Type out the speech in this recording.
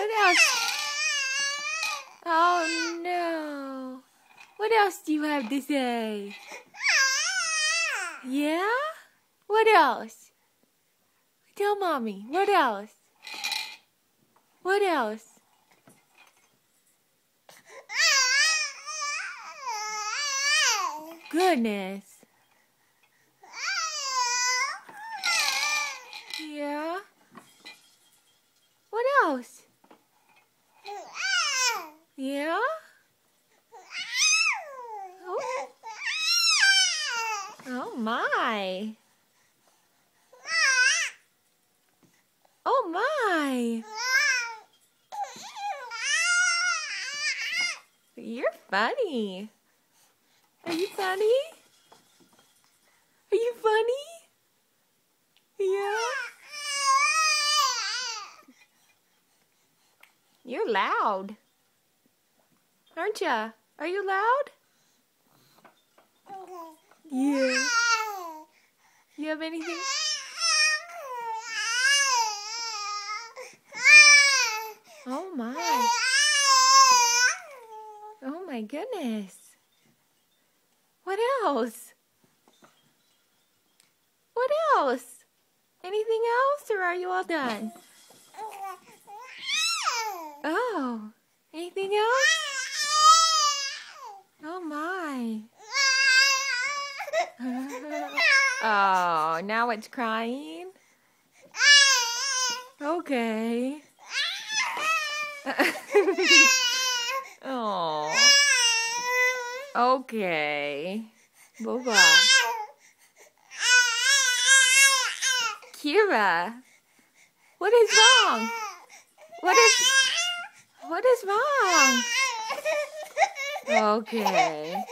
else? Oh no. What else do you have to say? Yeah? What else? Tell mommy. What else? What else? Goodness. Yeah? What else? Yeah? Oh, oh my. Oh my. You're funny. Are you funny? Are you funny? Yeah? You're loud. Aren't ya? Are you loud? Yeah. You have anything? Oh my. Oh my goodness. What else? What else? Anything else or are you all done? Oh, anything else? Oh my. oh, now it's crying? Okay. oh. Okay. Bye. Keira, what is wrong? What is what is wrong? Okay.